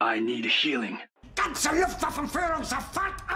I need healing. Ganze Luftwaffenführung sofort!